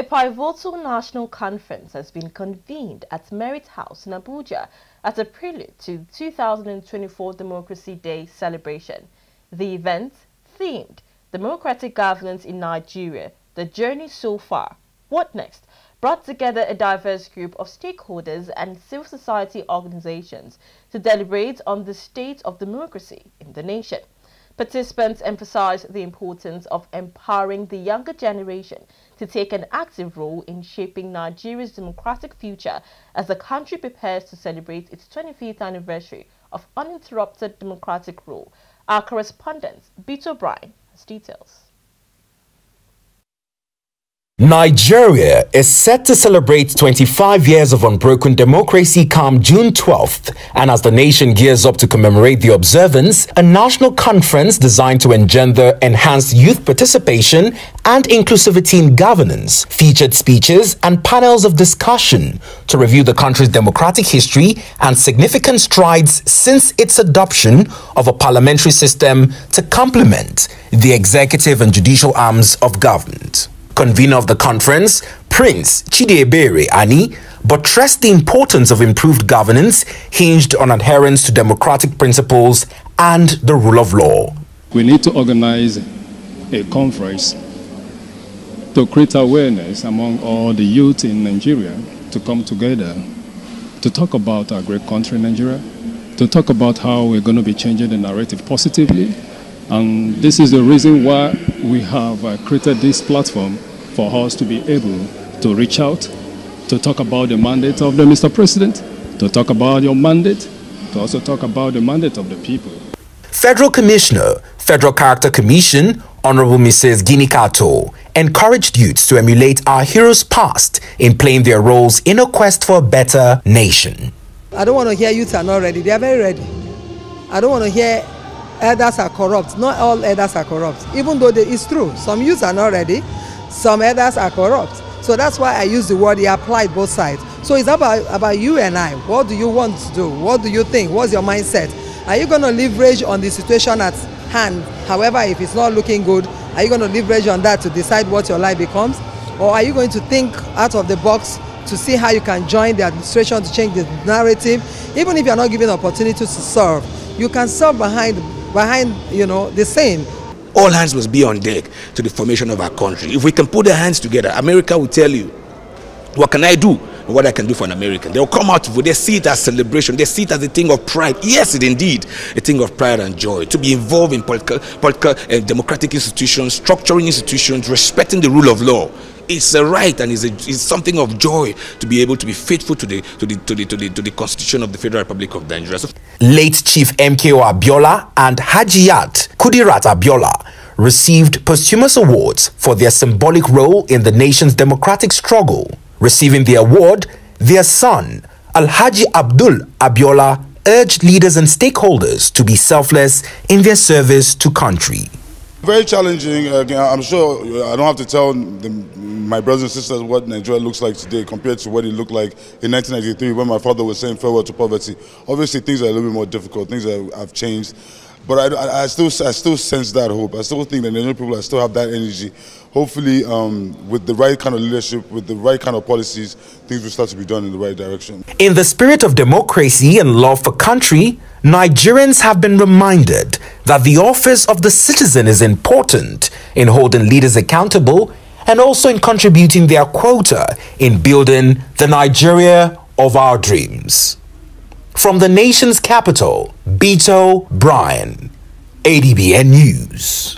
A pivotal national conference has been convened at Merit House in Abuja as a prelude to the 2024 Democracy Day celebration. The event, themed Democratic Governance in Nigeria, the journey so far, what next, brought together a diverse group of stakeholders and civil society organizations to deliberate on the state of democracy in the nation. Participants emphasized the importance of empowering the younger generation to take an active role in shaping Nigeria's democratic future as the country prepares to celebrate its 25th anniversary of uninterrupted democratic rule. Our correspondent, Bito Bryan, has details. Nigeria is set to celebrate 25 years of unbroken democracy come June 12th, and as the nation gears up to commemorate the observance, a national conference designed to engender enhanced youth participation and inclusivity in governance featured speeches and panels of discussion to review the country's democratic history and significant strides since its adoption of a parliamentary system to complement the executive and judicial arms of government. Convener of the conference, Prince Chidiebere Ani, buttressed the importance of improved governance hinged on adherence to democratic principles and the rule of law. We need to organize a conference to create awareness among all the youth in Nigeria to come together to talk about our great country, Nigeria, to talk about how we're going to be changing the narrative positively. And this is the reason why we have uh, created this platform for us to be able to reach out, to talk about the mandate of the Mr. President, to talk about your mandate, to also talk about the mandate of the people. Federal Commissioner, Federal Character Commission, Honorable Mrs. Gini Kato, encouraged youths to emulate our heroes past in playing their roles in a quest for a better nation. I don't want to hear youths are not ready. They are very ready. I don't want to hear elders are corrupt. Not all elders are corrupt. Even though they, it's true, some youths are not ready. Some others are corrupt. So that's why I use the word he applied both sides. So it's about, about you and I. What do you want to do? What do you think? What's your mindset? Are you going to leverage on the situation at hand? However, if it's not looking good, are you going to leverage on that to decide what your life becomes? Or are you going to think out of the box to see how you can join the administration to change the narrative? Even if you're not given opportunity to serve, you can serve behind, behind you know, the scene all hands must be on deck to the formation of our country. If we can put our hands together, America will tell you, what can I do? What I can do for an American. They'll come out, they see it as celebration, they see it as a thing of pride. Yes, it indeed, a thing of pride and joy. To be involved in political, political and democratic institutions, structuring institutions, respecting the rule of law it's a right and it's, a, it's something of joy to be able to be faithful to the to the to the to the, to the constitution of the Federal Republic of Nigeria. Late Chief MKO Abiola and Hajiyat Kudirat Abiola received posthumous awards for their symbolic role in the nation's democratic struggle. Receiving the award, their son, Alhaji Abdul Abiola, urged leaders and stakeholders to be selfless in their service to country. Very challenging. I'm sure I don't have to tell the, my brothers and sisters what Nigeria looks like today compared to what it looked like in 1993 when my father was saying farewell to poverty. Obviously, things are a little bit more difficult. Things have changed. But I, I, still, I still sense that hope. I still think that Nigerian people I still have that energy. Hopefully, um, with the right kind of leadership, with the right kind of policies, things will start to be done in the right direction. In the spirit of democracy and love for country, Nigerians have been reminded that the office of the citizen is important in holding leaders accountable and also in contributing their quota in building the Nigeria of our dreams. From the nation's capital, Beto Bryan, ADBN News.